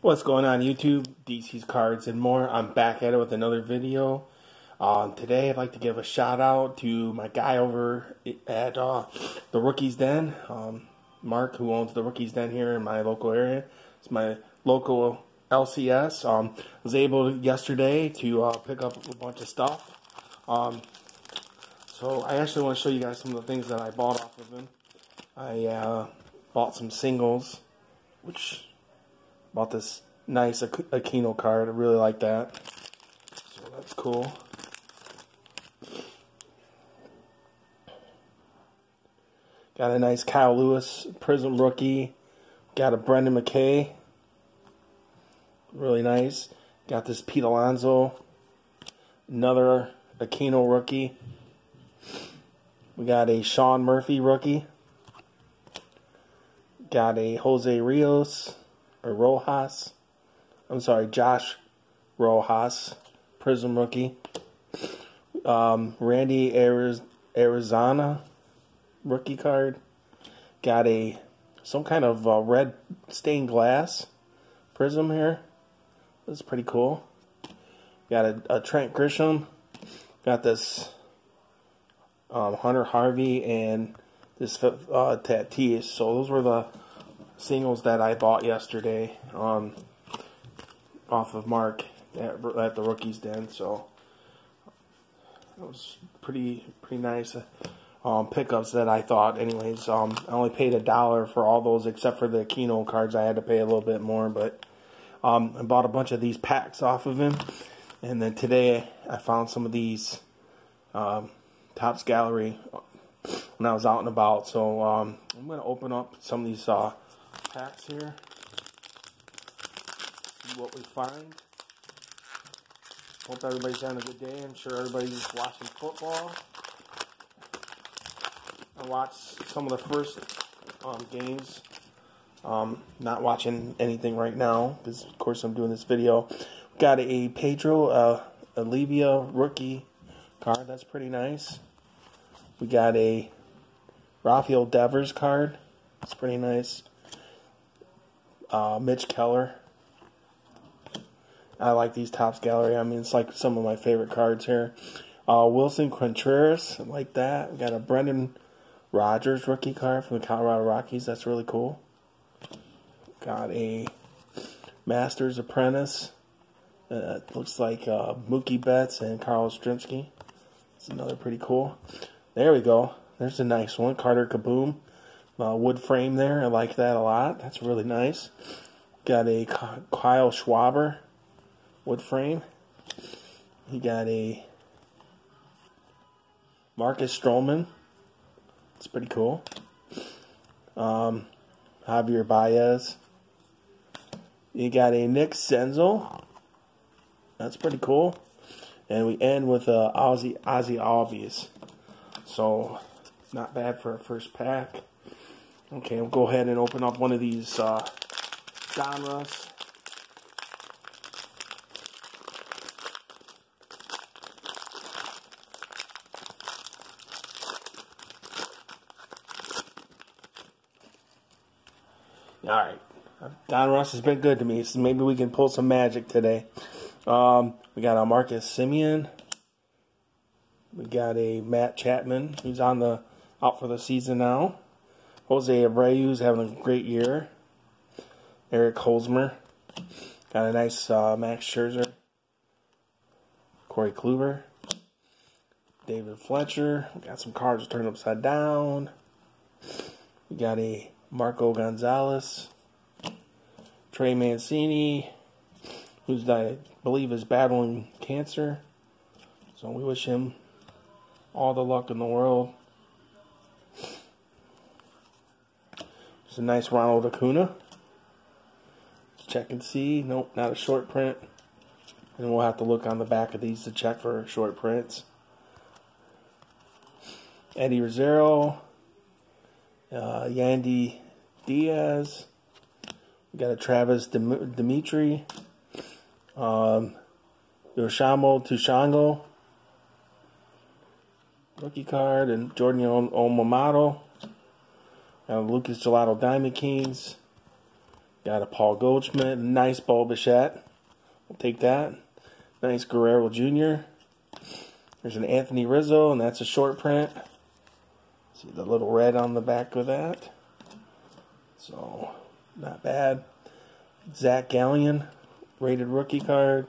What's going on YouTube? DC's Cards and more. I'm back at it with another video. Um, today I'd like to give a shout out to my guy over at uh, the Rookies Den, um, Mark, who owns the Rookies Den here in my local area. It's my local LCS. Um, was able yesterday to uh, pick up a bunch of stuff. Um, so I actually want to show you guys some of the things that I bought off of him. I uh, bought some singles, which Bought this nice Aquino card. I really like that. So that's cool. Got a nice Kyle Lewis Prism rookie. Got a Brendan McKay. Really nice. Got this Pete Alonso. Another Aquino rookie. We got a Sean Murphy rookie. Got a Jose Rios or Rojas. I'm sorry, Josh Rojas, Prism rookie. Um, Randy Ariz- Arozarena rookie card. Got a some kind of uh, red stained glass prism here. That's pretty cool. Got a, a Trent Grisham. Got this um, Hunter Harvey and this uh, Tatis. So those were the singles that I bought yesterday um, off of Mark at, at the Rookies Den. So it was pretty pretty nice um, pickups that I thought. Anyways, um, I only paid a dollar for all those except for the Aquino cards. I had to pay a little bit more, but um, I bought a bunch of these packs off of him. And then today I found some of these um, Topps Gallery when I was out and about. So um, I'm going to open up some of these uh, packs here. See what we find. Hope everybody's having a good day. I'm sure everybody's watching football. I watched some of the first um, games. Um, not watching anything right now because, of course, I'm doing this video. Got a Pedro uh, Olivia rookie card. That's pretty nice. We got a Rafael Devers card. It's pretty nice uh, Mitch Keller. I like these Topps Gallery. I mean, it's like some of my favorite cards here. Uh, Willson Contreras, like that. We got a Brendan Rodgers rookie card from the Colorado Rockies. That's really cool. Got a Masters Apprentice. Uh, looks like uh, Mookie Betts and Carl Yastrzemski. It's another pretty cool. There we go. There's a nice one. Carter Kieboom uh, wood frame there. I like that a lot. That's really nice. Got a Kyle Schwarber wood frame. He got a Marcus Stroman. It's pretty cool. Um, Javier Baez. You got a Nick Senzel. That's pretty cool. And we end with a uh, Ozzie Ozzie Albies. So not bad for a first pack. Okay, we'll go ahead and open up one of these uh, genres. All right, Donruss has been good to me, so maybe we can pull some magic today. Um, we got a Marcus Semien. We got a Matt Chapman, who's on the out for the season now. Jose Abreu's having a great year. Eric Hosmer. Got a nice uh, Max Scherzer. Corey Kluber. David Fletcher. We got some cards turned upside down. We got a Marco Gonzalez. Trey Mancini, who's I believe is battling cancer. So we wish him all the luck in the world. A nice Ronald Acuna. Let's check and see. Nope, not a short print. And we'll have to look on the back of these to check for short prints. Eddie Rosario. Uh, Yandy Diaz. We got a Travis Demeritte. Um, Yoshitomo Tsutsugo. Rookie card. And Jordan Yamamoto. Uh, Lucas Giolito Diamond Kings. Got a Paul Goldschmidt, nice Bo Bichette. We'll take that. Nice Guerrero Jr. There's an Anthony Rizzo, and that's a short print. See the little red on the back of that. So, not bad. Zac Gallen, rated rookie card.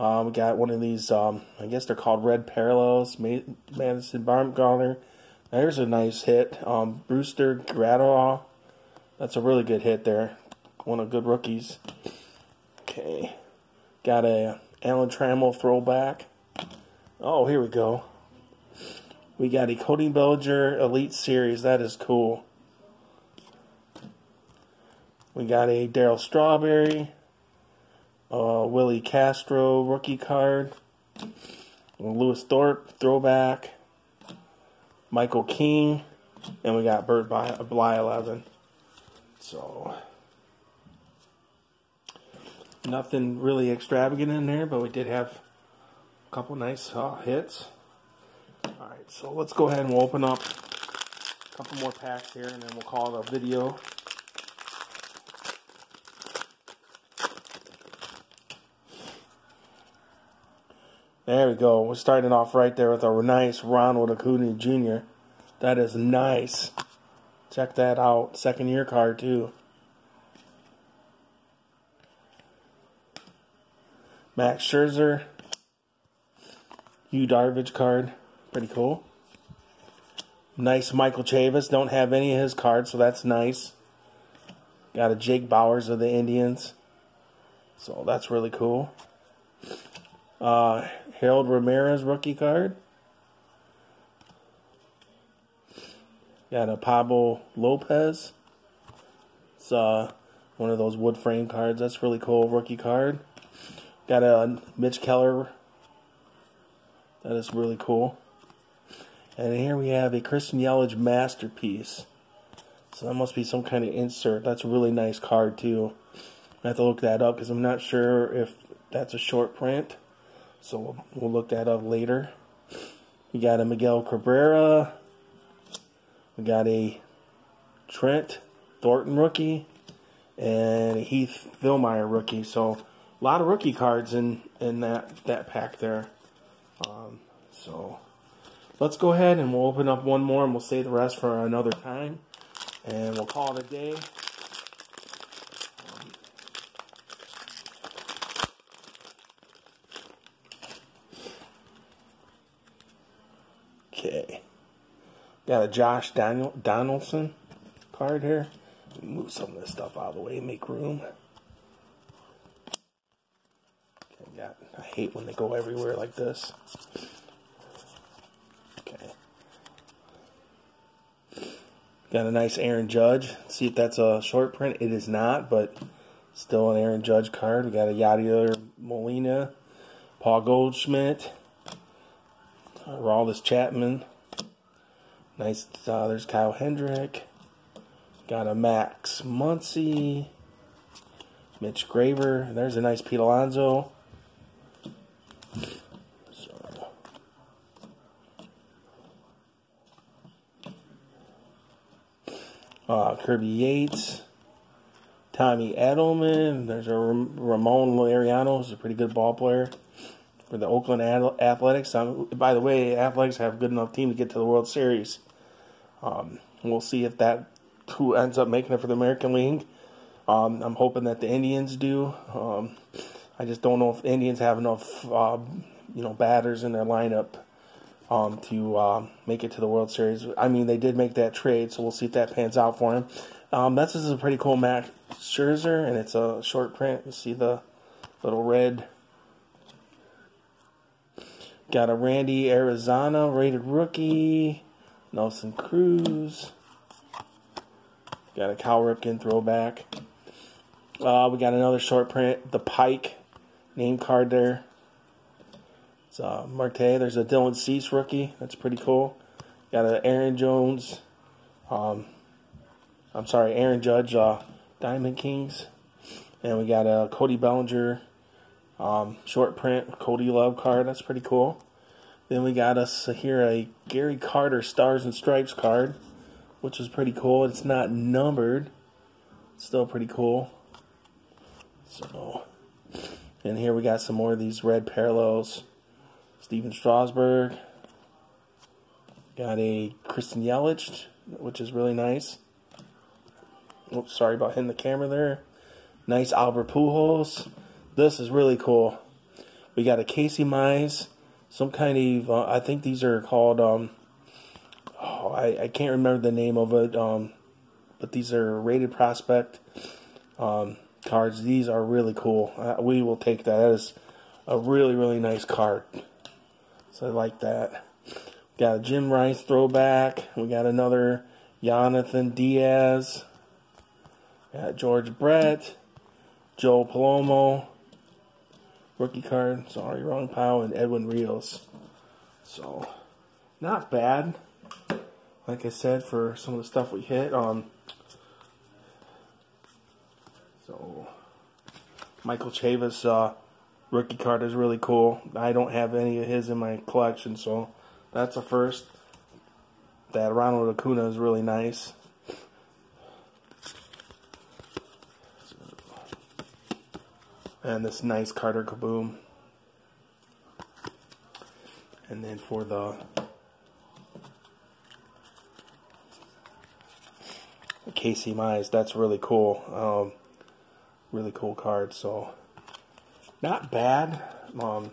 Uh, we got one of these, um, I guess they're called red parallels. Madison Bumgarner. There's a nice hit. Um, Brusdar Graterol. That's a really good hit there. One of the good rookies. Okay. Got a Alan Trammell throwback. Oh, here we go. We got a Cody Bellinger Elite Series. That is cool. We got a Darryl Strawberry, uh, Willi Castro rookie card, Lewis Thorpe throwback, Michael King, and we got Bert Blyleven. So nothing really extravagant in there, but we did have a couple nice uh, hits. All right, so let's go ahead and we'll open up a couple more packs here, and then we'll call it a video. There we go. We're starting off right there with a nice Ronald Acuna Jr. That is nice. Check that out. Second year card, too. Max Scherzer. Yu Darvish card. Pretty cool. Nice Michael Chavis. Don't have any of his cards, so that's nice. Got a Jake Bauers of the Indians. So that's really cool. Uh, Harold Ramirez rookie card. Got a Pablo Lopez. It's uh, one of those wood frame cards. That's really cool. Rookie card. Got a Mitch Keller. That is really cool. And here we have a Christian Yelich masterpiece. So that must be some kind of insert. That's a really nice card too. I have to look that up because I'm not sure if that's a short print. So we'll, we'll look that up later. We got a Miguel Cabrera. We got a Trent Thornton rookie and a Heath Fillmyer rookie. So a lot of rookie cards in in that that pack there. Um, so let's go ahead and we'll open up one more and we'll save the rest for another time. And we'll call it a day. Okay. Got a Josh Daniel Donaldson card here. Move some of this stuff out of the way, make room. Okay, got, I hate when they go everywhere like this. Okay. Got a nice Aaron Judge. See if that's a short print. It is not, but still an Aaron Judge card. We got a Yadier Molina, Paul Goldschmidt. Aroldis Chapman. Nice. Uh, there's Kyle Hendrick. Got a Max Muncy. Mitch Garver. There's a nice Pete Alonso. So. Uh, Kirby Yates. Tommy Edman. There's a Ramon Laureano, who's a pretty good ball player for the Oakland Athletics. Um, by the way, Athletics have a good enough team to get to the World Series. Um, we'll see if that who ends up making it for the American League. Um, I'm hoping that the Indians do. Um, I just don't know if Indians have enough, uh, you know, batters in their lineup um, to uh, make it to the World Series. I mean, they did make that trade, so we'll see if that pans out for him. Um, that's just a pretty cool Max Scherzer, and it's a short print. You see the little red Got a Randy Arozarena rated rookie. Nelson Cruz. Got a Cal Ripken throwback. Uh, we got another short print. The Pike name card there. It's uh, Marte. There's a Dylan Cease rookie. That's pretty cool. Got an Aaron Jones. Um, I'm sorry, Aaron Judge. Uh, Diamond Kings. And we got a Cody Bellinger um, short print Cody Love card. That's pretty cool. Then we got us here a Gary Carter Stars and Stripes card, which is pretty cool. It's not numbered. It's still pretty cool. So, and here we got some more of these red parallels. Stephen Strasburg. Got a Christian Yelich, which is really nice. Oops, sorry about hitting the camera there. Nice Albert Pujols. This is really cool. We got a Casey Mize, some kind of, uh, I think these are called, um, oh, I, I can't remember the name of it, um, but these are rated prospect um, cards. These are really cool. Uh, we will take that. That is a really, really nice card. So I like that. Got a Jim Rice throwback. We got another Jonathan Diaz. Got George Brett. Joe Palumbo. Rookie card. Sorry, wrong pile. And Edwin Rios. So, not bad. Like I said, for some of the stuff we hit. Um, so, Michael Chavis uh, rookie card is really cool. I don't have any of his in my collection, so that's a first. That Ronald Acuna is really nice. And this nice Carter Kieboom. And then for the Casey Mize, that's really cool. Um, really cool card. So not bad. Um,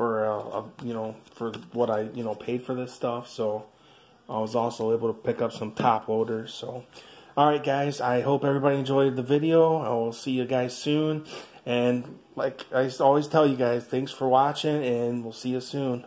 for uh, you know for what I you know paid for this stuff. So I was also able to pick up some top loaders. So all right, guys. I hope everybody enjoyed the video. I will see you guys soon. And like I always tell you guys, thanks for watching, and we'll see you soon.